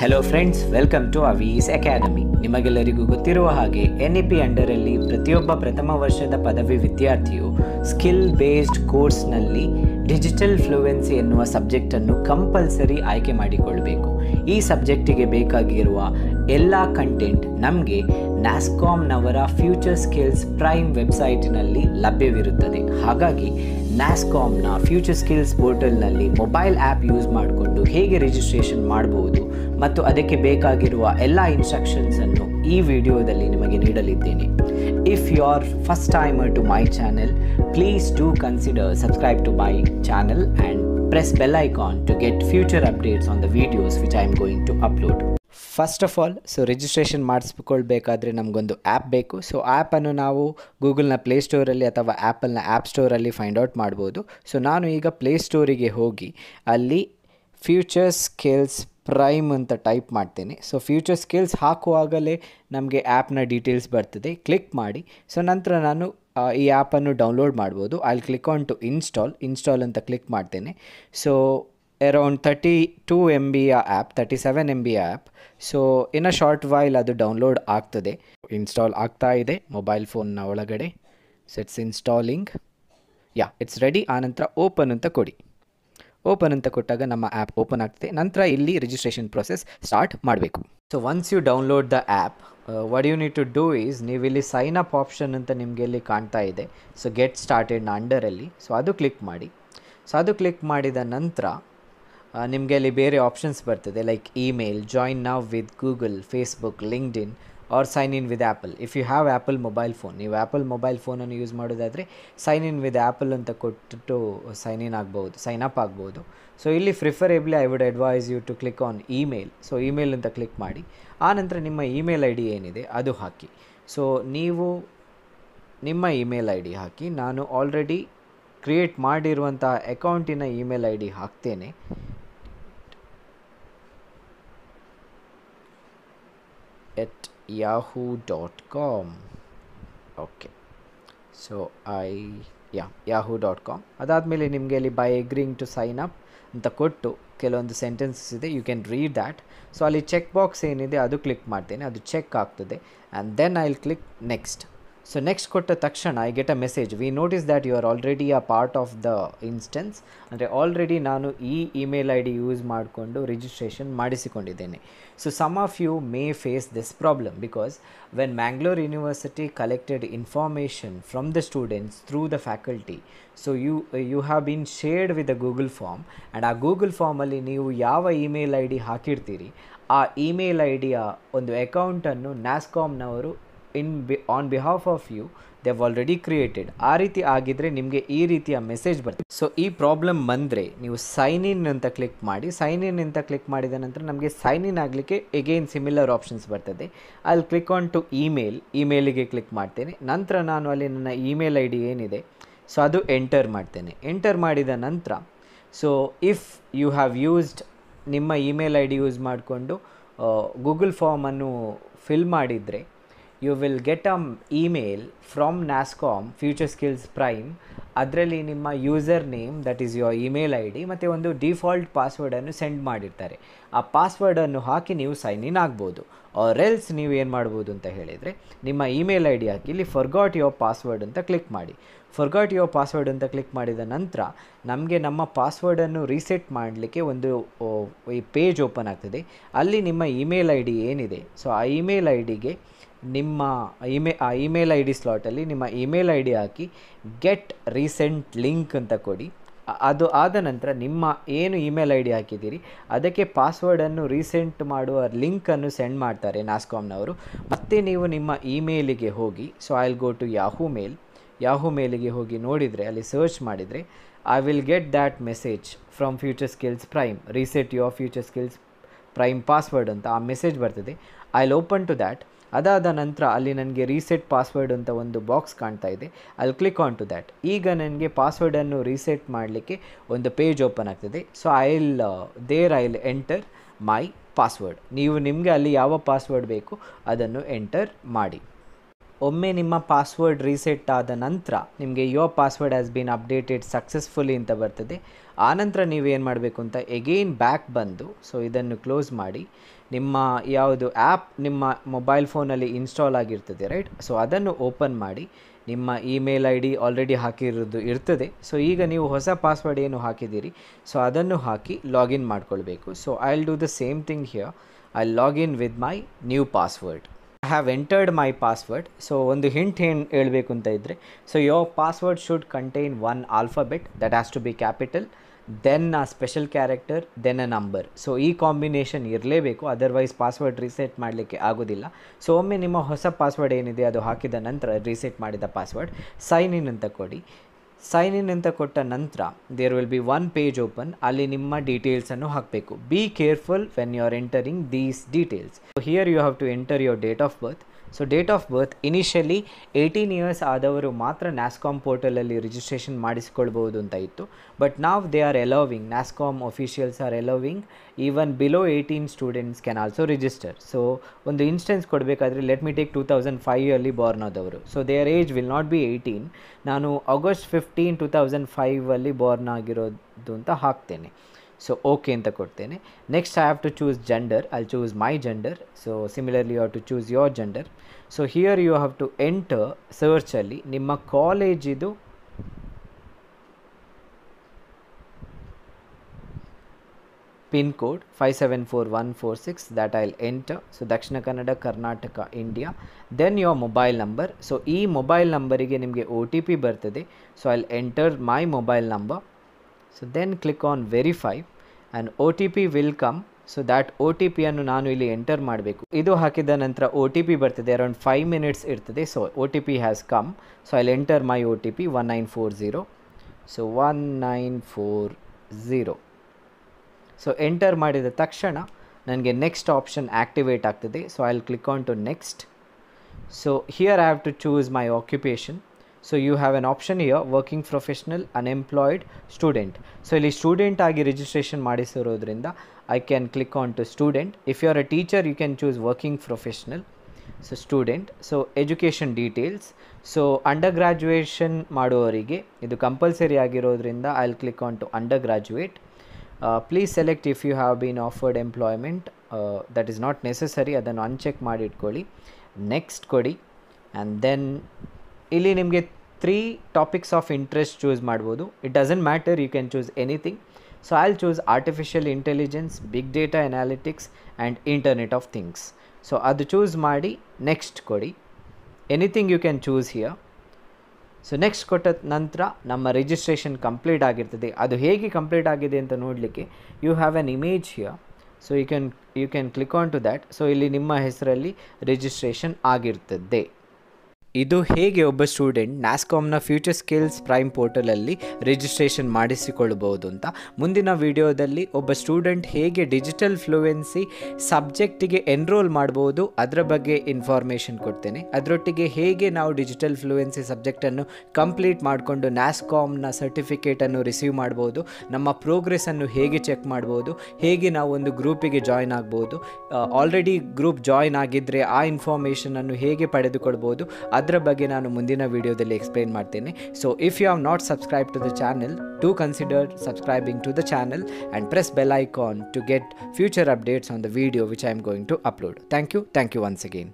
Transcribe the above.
Hello friends welcome to Avees Academy ನಿಮಗೆಲ್ಲರಿಗೂ ಗೊತ್ತಿರುವ ಹಾಗೆ ಎನ್ ಇ ಪಿ ಅಂಡರಲ್ಲಿ ಪ್ರತಿಯೊಬ್ಬ ಪ್ರಥಮ ವರ್ಷದ ಪದವಿ ವಿದ್ಯಾರ್ಥಿಯು ಸ್ಕಿಲ್ ಬೇಸ್ಡ್ ಕೋರ್ಸ್ನಲ್ಲಿ ಡಿಜಿಟಲ್ ಫ್ಲೂಯೆನ್ಸಿ ಎನ್ನುವ ಸಬ್ಜೆಕ್ಟನ್ನು ಕಂಪಲ್ಸರಿ ಆಯ್ಕೆ ಮಾಡಿಕೊಳ್ಬೇಕು. ಈ ಸಬ್ಜೆಕ್ಟಿಗೆ ಬೇಕಾಗಿರುವ ಎಲ್ಲ ಕಂಟೆಂಟ್ ನಮಗೆ ನ್ಯಾಸ್ಕಾಮ್ನವರ ಫ್ಯೂಚರ್ ಸ್ಕಿಲ್ಸ್ ಪ್ರೈಮ್ ವೆಬ್ಸೈಟ್ನಲ್ಲಿ ಲಭ್ಯವಿರುತ್ತದೆ. ಹಾಗಾಗಿ ನ್ಯಾಸ್ಕಾಮ್ನ ಫ್ಯೂಚರ್ ಸ್ಕಿಲ್ಸ್ ಪೋರ್ಟಲ್ನಲ್ಲಿ ಮೊಬೈಲ್ ಆ್ಯಪ್ ಯೂಸ್ ಮಾಡಿಕೊಂಡು ಹೇಗೆ ರಿಜಿಸ್ಟ್ರೇಷನ್ ಮಾಡಬಹುದು ಮತ್ತು ಅದಕ್ಕೆ ಬೇಕಾಗಿರುವ ಎಲ್ಲ ಇನ್ಸ್ಟ್ರಕ್ಷನ್ಸನ್ನು ಈ ವಿಡಿಯೋದಲ್ಲಿ ನಿಮಗೆ ನೀಡಲಿದ್ದೇನೆ. If you are first timer to my channel please do consider subscribe to my channel and press bell icon to get future updates on the videos which I am going to upload first of all so registration ಮಾಡಿಸ್ಕೊಳ್ಬೇಕಾದ್ರೆ ನಮಗೊಂದು app ಬೇಕು. So ಆ್ಯಪನ್ನು ನಾವು ಗೂಗಲ್ನ ಪ್ಲೇಸ್ಟೋರಲ್ಲಿ ಅಥವಾ ಆ್ಯಪಲ್ನ app ಸ್ಟೋರಲ್ಲಿ find out ಮಾಡ್ಬೋದು. ಸೊ ನಾನು ಈಗ ಪ್ಲೇಸ್ಟೋರಿಗೆ ಹೋಗಿ ಅಲ್ಲಿ ಫ್ಯೂಚರ್ ಸ್ಕಿಲ್ಸ್ ಪ್ರೈಮ್ ಅಂತ ಟೈಪ್ ಮಾಡ್ತೇನೆ. ಸೊ ಫ್ಯೂಚರ್ ಸ್ಕಿಲ್ಸ್ ಹಾಕುವಾಗಲೇ ನಮಗೆ ಆ್ಯಪ್ನ ಡೀಟೇಲ್ಸ್ ಬರ್ತದೆ. ಕ್ಲಿಕ್ ಮಾಡಿ. ಸೊ ನಂತರ ನಾನು ಈ ಆ್ಯಪನ್ನು ಡೌನ್ಲೋಡ್ ಮಾಡ್ಬೋದು. ಅಲ್ಲಿ click on to install install ಅಂತ ಕ್ಲಿಕ್ ಮಾಡ್ತೇನೆ. So around thirty two M B app thirty seven M B app so in a short while ಅದು ಡೌನ್ಲೋಡ್ ಆಗ್ತದೆ. ಇನ್ಸ್ಟಾಲ್ ಆಗ್ತಾ ಇದೆ. ಮೊಬೈಲ್ ಫೋನ್ನ ಒಳಗಡೆ. So it's installing yeah it's ready ಆನಂತರ open ಅಂತ ಕೊಡಿ. ಓಪನ್ ಅಂತ ಕೊಟ್ಟಾಗ ನಮ್ಮ ಆ್ಯಪ್ ಓಪನ್ ಆಗ್ತದೆ. ನಂತರ ಇಲ್ಲಿ ರಿಜಿಸ್ಟ್ರೇಷನ್ ಪ್ರೊಸೆಸ್ ಸ್ಟಾರ್ಟ್ ಮಾಡಬೇಕು. So once you download the app what you need to do is ನೀವು ಇಲ್ಲಿ ಸೈನ್ ಅಪ್ ಆಪ್ಷನ್ ಅಂತ ನಿಮಗೆ ಇಲ್ಲಿ ಕಾಣ್ತಾ ಇದೆ. ಸೊ ಗೆಟ್ ಸ್ಟಾರ್ಟೆಡ್ನ ಅಂಡರಲ್ಲಿ ಸೊ ಅದು ಕ್ಲಿಕ್ ಮಾಡಿ. ಸೊ ಅದು ಕ್ಲಿಕ್ ಮಾಡಿದ ನಂತರ ನಿಮಗೆ ಅಲ್ಲಿ ಬೇರೆ ಆಪ್ಷನ್ಸ್ ಬರ್ತದೆ like email join now with Google Facebook LinkedIn or sign in with Apple if you have Apple mobile phone ನೀವು ಆ್ಯಪಲ್ ಮೊಬೈಲ್ ಫೋನನ್ನು ಯೂಸ್ ಮಾಡೋದಾದರೆ ಸೈನ್ ಇನ್ ವಿತ್ ಆ್ಯಪಲ್ ಅಂತ ಕೊಟ್ಟು ಸೈನ್ ಇನ್ ಆಗ್ಬೋದು ಸೈನ್ ಅಪ್ ಆಗ್ಬೋದು so ಇಲ್ಲಿ preferably I would advise you to click on email so email ಅಂತ click ಮಾಡಿ. ಆನಂತರ ನಿಮ್ಮ ಇಮೇಲ್ ಐ ಡಿ ಏನಿದೆ, ಅದು ಹಾಕಿ. ಸೊ ನೀವು ನಿಮ್ಮ ಇಮೇಲ್ ಐ ಡಿ ಹಾಕಿ. ನಾನು ಆಲ್ರೆಡಿ ಕ್ರಿಯೇಟ್ ಮಾಡಿರುವಂಥ ಅಕೌಂಟಿನ ಇಮೇಲ್ ಐ ಡಿ ಹಾಕ್ತೇನೆ. At com okay so I yeah Yahoo dot com ಅದಾದಮೇಲೆ ನಿಮಗೆ ಅಲ್ಲಿ by agreeing to sign up ಅಂತ ಕೊಟ್ಟು ಕೆಲವೊಂದು ಸೆಂಟೆನ್ಸಸ್ ಇದೆ you can read that so ಅಲ್ಲಿ ಚೆಕ್ ಬಾಕ್ಸ್ ಏನಿದೆ, ಅದು ಕ್ಲಿಕ್ ಮಾಡ್ತೇನೆ, ಅದು ಚೆಕ್ ಆಗ್ತದೆ. And then I will click next so next ಕೊಟ್ಟ ತಕ್ಷಣ I get a message we notice that you are already a part of the instance ಅಂದರೆ already ನಾನು ಈ ಇಮೇಲ್ ಐ ಡಿ ಯೂಸ್ ಮಾಡಿಕೊಂಡು registration ಮಾಡಿಸಿಕೊಂಡಿದ್ದೇನೆ. So some of you may face this problem because when Mangalore University collected information from the students through the faculty so you you have been shared with a Google form and ಆ Google ಫಾರ್ಮಲ್ಲಿ ನೀವು ಯಾವ email I D ಹಾಕಿರ್ತೀರಿ, ಆ email I ಡಿಯ ಒಂದು ಅಕೌಂಟನ್ನು ನ್ಯಾಸ್ಕಾಮ್ನವರು in be on behalf of you they've already created ಆ ರೀತಿ ಆಗಿದ್ರೆ ನಿಮಗೆ ಈ ರೀತಿಯ ಮೆಸೇಜ್ ಬರ್ತದೆ. ಸೊ ಈ ಪ್ರಾಬ್ಲಮ್ ಬಂದರೆ ನೀವು ಸೈನ್ ಇನ್ ಅಂತ ಕ್ಲಿಕ್ ಮಾಡಿ ಸೈನ್ ಇನ್ ಅಂತ ಕ್ಲಿಕ್ ಮಾಡಿದ ನಂತರ ನಮಗೆ ಸೈನ್ ಇನ್ ಆಗಲಿಕ್ಕೆ ಎಗೇನ್ ಸಿಮಿಲರ್ ಆಪ್ಷನ್ಸ್ ಬರ್ತದೆ. ಅಲ್ಲಿ ಕ್ಲಿಕ್ ಆನ್ ಟು ಇಮೇಲ್ ಇಮೇಲಿಗೆ ಕ್ಲಿಕ್ ಮಾಡ್ತೇನೆ. ನಂತರ ನಾನು ಅಲ್ಲಿ ನನ್ನ ಇಮೇಲ್ ಐ ಡಿ ಏನಿದೆ ಸೊ ಅದು ಎಂಟರ್ ಮಾಡ್ತೇನೆ. ಎಂಟರ್ ಮಾಡಿದ ನಂತರ so if you have used ನಿಮ್ಮ ಇಮೇಲ್ ಐ ಡಿ ಯೂಸ್ ಮಾಡಿಕೊಂಡು ಗೂಗಲ್ ಫಾರ್ಮನ್ನು ಫಿಲ್ ಮಾಡಿದರೆ you will get a email from Nasscom future skills prime ಅದರಲ್ಲಿ ನಿಮ್ಮ user name that is your email I D ಮತ್ತು ಒಂದು ಡಿಫಾಲ್ಟ್ ಪಾಸ್ವರ್ಡನ್ನು ಸೆಂಡ್ ಮಾಡಿರ್ತಾರೆ. ಆ ಪಾಸ್ವರ್ಡನ್ನು ಹಾಕಿ ನೀವು ಸೈನ್ ಇನ್ ಆಗ್ಬೋದು. ಆರ್ ಎಲ್ಸ್ ನೀವು ಏನು ಮಾಡ್ಬೋದು ಅಂತ ಹೇಳಿದರೆ, ನಿಮ್ಮ ಇಮೇಲ್ ಐ ಡಿ ಹಾಕಿ ಇಲ್ಲಿ ಫರ್ಗಾಟ್ ಯುವರ್ ಪಾಸ್ವರ್ಡ್ ಅಂತ ಕ್ಲಿಕ್ ಮಾಡಿ. ಫರ್ಗಾಟ್ ಯುವರ್ ಪಾಸ್ವರ್ಡ್ ಅಂತ ಕ್ಲಿಕ್ ಮಾಡಿದ ನಂತರ, ನಮಗೆ ನಮ್ಮ ಪಾಸ್ವರ್ಡನ್ನು ರೀಸೆಟ್ ಮಾಡಲಿಕ್ಕೆ ಒಂದು ಈ ಪೇಜ್ ಓಪನ್ ಆಗ್ತದೆ. ಅಲ್ಲಿ ನಿಮ್ಮ ಇಮೇಲ್ ಐ ಡಿ ಏನಿದೆ ಸೊ ಆ ಇಮೇಲ್ ಐ ಡಿಗೆ ನಿಮ್ಮ ಇಮೇ, ಆ ಇಮೇಲ್ ಐ ಡಿ ಸ್ಲಾಟಲ್ಲಿ ನಿಮ್ಮ ಇಮೇಲ್ ಐ ಡಿ ಹಾಕಿ ಗೆಟ್ ರೀಸೆಂಟ್ ಲಿಂಕ್ ಅಂತ ಕೊಡಿ. ಅದು ಆದ ನಂತರ ನಿಮ್ಮ ಏನು ಇಮೇಲ್ ಐ ಡಿ ಹಾಕಿದ್ದೀರಿ, ಅದಕ್ಕೆ ಪಾಸ್ವರ್ಡನ್ನು ರೀಸೆಂಟ್ ಮಾಡುವ ಲಿಂಕನ್ನು ಸೆಂಡ್ ಮಾಡ್ತಾರೆ ನಾಸ್ಕಾಮ್ನವರು. ಮತ್ತೆ ನೀವು ನಿಮ್ಮ ಇಮೇಲಿಗೆ ಹೋಗಿ, so I will go to Yahoo mail. Yahoo ಮೇಲಿಗೆ ಹೋಗಿ ನೋಡಿದರೆ, ಅಲ್ಲಿ ಸರ್ಚ್ ಮಾಡಿದರೆ, I will get that message from future skills prime. Reset your future skills prime password ಅಂತ ಆ ಮೆಸೇಜ್ ಬರ್ತದೆ. I will open to that ಅದಾದ ನಂತರ ಅಲ್ಲಿ ನನಗೆ ರೀಸೆಟ್ ಪಾಸ್ವರ್ಡ್ ಅಂತ ಒಂದು ಬಾಕ್ಸ್ ಕಾಣ್ತಾ ಇದೆ. ಅಲ್ಲಿ ಕ್ಲಿಕ್ ಆನ್ ಟು ದ್ಯಾಟ್ ಈಗ ನನಗೆ ಪಾಸ್ವರ್ಡನ್ನು ರೀಸೆಟ್ ಮಾಡಲಿಕ್ಕೆ ಒಂದು ಪೇಜ್ ಓಪನ್ ಆಗ್ತದೆ. So I will there I will enter my password ನೀವು ನಿಮಗೆ ಅಲ್ಲಿ ಯಾವ ಪಾಸ್ವರ್ಡ್ ಬೇಕು ಅದನ್ನು ಎಂಟರ್ ಮಾಡಿ. ಒಮ್ಮೆ ನಿಮ್ಮ ಪಾಸ್ವರ್ಡ್ ರೀಸೆಟ್ ಆದ ನಂತರ ನಿಮಗೆ your password has been updated successfully ಅಂತ ಬರ್ತದೆ. ಆನಂತರ ನೀವೇನು ಮಾಡಬೇಕು ಅಂತ ಎಗೇನ್ ಬ್ಯಾಕ್ ಬಂದು ಸೊ ಇದನ್ನು ಕ್ಲೋಸ್ ಮಾಡಿ, ನಿಮ್ಮ ಯಾವುದು ಆ್ಯಪ್ ನಿಮ್ಮ ಮೊಬೈಲ್ ಫೋನಲ್ಲಿ ಇನ್ಸ್ಟಾಲ್ ಆಗಿರ್ತದೆ ರೈಟ್ ಸೊ ಅದನ್ನು ಓಪನ್ ಮಾಡಿ, ನಿಮ್ಮ ಇಮೇಲ್ ಐ ಡಿ ಆಲ್ರೆಡಿ ಹಾಕಿರೋದು ಇರ್ತದೆ. ಸೊ ಈಗ ನೀವು ಹೊಸ ಪಾಸ್ವರ್ಡ್ ಏನು ಹಾಕಿದ್ದೀರಿ ಸೊ ಅದನ್ನು ಹಾಕಿ ಲಾಗಿನ್ ಮಾಡ್ಕೊಳ್ಬೇಕು. So I will do the same thing here I login with my new password have entered my password so ಒಂದು ಹಿಂಟ್ ಏನು ಹೇಳಬೇಕು ಅಂತ ಇದ್ದರೆ so your password should contain one alphabet that has to be capital then a special character then a number so ಈ combination ಇರಲೇಬೇಕು otherwise password reset ಮಾಡಲಿಕ್ಕೆ ಆಗೋದಿಲ್ಲ. So ಒಮ್ಮೆ ನಿಮ್ಮ ಹೊಸ ಪಾಸ್ವರ್ಡ್ ಏನಿದೆ, ಅದು ಹಾಕಿದ ನಂತರ ರೀಸೆಟ್ ಮಾಡಿದ ಪಾಸ್ವರ್ಡ್ ಸೈನ್ ಇನ್ ಅಂತ ಕೊಡಿ. ಸೈನ್ ಇನ್ ಅಂತ ಕೊಟ್ಟ ನಂತರ there will be one page open ಅಲ್ಲಿ ನಿಮ್ಮ ಡೀಟೇಲ್ಸನ್ನು ಹಾಕಬೇಕು. Be careful when you are entering these details here you have to enter your date of birth so date of birth initially eighteen years ಆದವರು ಮಾತ್ರ NASSCOM ಪೋರ್ಟಲಲ್ಲಿ registration ಮಾಡಿಸ್ಕೊಳ್ಬೋದು ಅಂತ ಇತ್ತು. But now they are allowing Nasscom officials are allowing even below eighteen students can also register so ಒಂದು instance ಕೊಡಬೇಕಾದ್ರೆ let me take two thousand ಫೈವಲ್ಲಿ born ಆದವರು. So their age will not be eighteen ನಾನು August fifteen two thousand ಫೈವಲ್ಲಿ born ಆಗಿರೋದು ಅಂತ ಹಾಕ್ತೇನೆ. So okay ಅಂತ ಕೊಡ್ತೇನೆ. Next I have to choose gender I choose my gender so similarly you have to choose your gender so here you have to enter ಸರ್ಚಲ್ಲಿ ನಿಮ್ಮ ಕಾಲೇಜಿದು pin code five seven four one four six that I'll enter so Dakshina Kannada Karnataka India then your mobile number so ಈ mobile ನಂಬರಿಗೆ ನಿಮಗೆ O T P ಬರ್ತದೆ. So I'll enter my mobile number so then click on verify and O T P will come so that O T ಪಿಯನ್ನು ನಾನು ಇಲ್ಲಿ enter ಮಾಡಬೇಕು. ಇದು ಹಾಕಿದ ನಂತರ ಒ ಟಿ ಪಿ ಬರ್ತದೆ. ಅರೌಂಡ್ ಫೈವ್ ಮಿನಿಟ್ಸ್ ಇರ್ತದೆ. So O T P has come so I enter my O T P one nine four zero so one nine four zero so enter ಮಾಡಿದ ತಕ್ಷಣ ನನಗೆ next option activate ಆಗ್ತದೆ. So I click on to next so here I have to choose my occupation so you have an option here working professional unemployed student so ಇಲ್ಲಿ student ಆಗಿ registration ಮಾಡಿಸಿರೋದ್ರಿಂದ I can click on to student if you are a teacher you can choose working professional so student so education details so under graduation ಮಾಡುವವರಿಗೆ ಇದು compulsory ಆಗಿರೋದ್ರಿಂದ I will click on to under graduate please select if you have been offered employment that is not necessary ಅದನ್ನು uncheck ಮಾಡಿ ಇಟ್ಕೊಳ್ಳಿ. Next ಕೊಡಿ. And then ಇಲ್ಲಿ ನಿಮಗೆ three topics of interest choose ಮಾಡ್ಬೋದು it doesn't matter you can choose anything so I will choose artificial intelligence big data analytics and internet of things so ಅದು choose ಮಾಡಿ next ಕೊಡಿ anything you can choose here so next ಕೊಟ್ಟ ನಂತರ ನಮ್ಮ registration complete ಆಗಿರ್ತದೆ ಅದು ಹೇಗೆ complete ಆಗಿದೆ ಅಂತ ನೋಡಲಿಕ್ಕೆ you have an image here so you can you can click on to that so ಇಲ್ಲಿ ನಿಮ್ಮ ಹೆಸರಲ್ಲಿ ರಿಜಿಸ್ಟ್ರೇಷನ್ ಆಗಿರ್ತದೆ ಇದು ಹೇಗೆ ಒಬ್ಬ ಸ್ಟೂಡೆಂಟ್ ನ್ಯಾಸ್ಕಾಮ್ನ ಫ್ಯೂಚರ್ ಸ್ಕಿಲ್ಸ್ ಪ್ರೈಮ್ ಪೋರ್ಟಲಲ್ಲಿ ರಿಜಿಸ್ಟ್ರೇಷನ್ ಮಾಡಿಸಿಕೊಳ್ಳಬಹುದು ಅಂತ ಮುಂದಿನ ವಿಡಿಯೋದಲ್ಲಿ ಒಬ್ಬ ಸ್ಟೂಡೆಂಟ್ ಹೇಗೆ ಡಿಜಿಟಲ್ ಫ್ಲೂಯೆನ್ಸಿ ಸಬ್ಜೆಕ್ಟಿಗೆ ಎನ್ರೋಲ್ ಮಾಡ್ಬೋದು, ಅದರ ಬಗ್ಗೆ ಇನ್ಫಾರ್ಮೇಷನ್ ಕೊಡ್ತೇನೆ. ಅದರೊಟ್ಟಿಗೆ ಹೇಗೆ ನಾವು ಡಿಜಿಟಲ್ ಫ್ಲೂಯೆನ್ಸಿ ಸಬ್ಜೆಕ್ಟನ್ನು ಕಂಪ್ಲೀಟ್ ಮಾಡಿಕೊಂಡು ನ್ಯಾಸ್ಕಾಮ್ನ ಸರ್ಟಿಫಿಕೇಟನ್ನು ರಿಸೀವ್ ಮಾಡ್ಬೋದು, ನಮ್ಮ ಪ್ರೋಗ್ರೆಸ್ಸನ್ನು ಹೇಗೆ ಚೆಕ್ ಮಾಡ್ಬೋದು, ಹೇಗೆ ನಾವು ಒಂದು ಗ್ರೂಪಿಗೆ ಜಾಯ್ನ್ ಆಗ್ಬೋದು ಆಲ್ರೆಡಿ ಗ್ರೂಪ್ ಜಾಯ್ನ್ ಆಗಿದ್ದರೆ ಆ ಇನ್ಫಾರ್ಮೇಷನನ್ನು ಹೇಗೆ ಪಡೆದುಕೊಳ್ಬೋದು ಅದರ ಬಗ್ಗೆ ನಾನು ಮುಂದಿನ ವಿಡಿಯೋದಲ್ಲಿ ಎಕ್ಸ್ಪ್ಲೈನ್ ಮಾಡ್ತೇನೆ. So if you have not subscribe to the channel to consider subscribing to the channel and press bell icon to get future updates on the video which I am going to upload thank you thank you once again